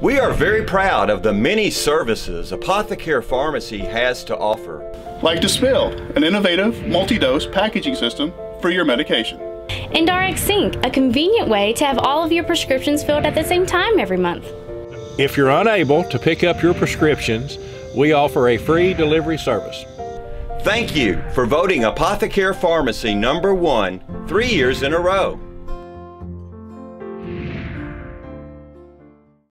We are very proud of the many services Apothecare Pharmacy has to offer. Like Dispill, an innovative multi-dose packaging system for your medication. And RX Sync, a convenient way to have all of your prescriptions filled at the same time every month. If you're unable to pick up your prescriptions, we offer a free delivery service. Thank you for voting Apothecare Pharmacy number one three years in a row.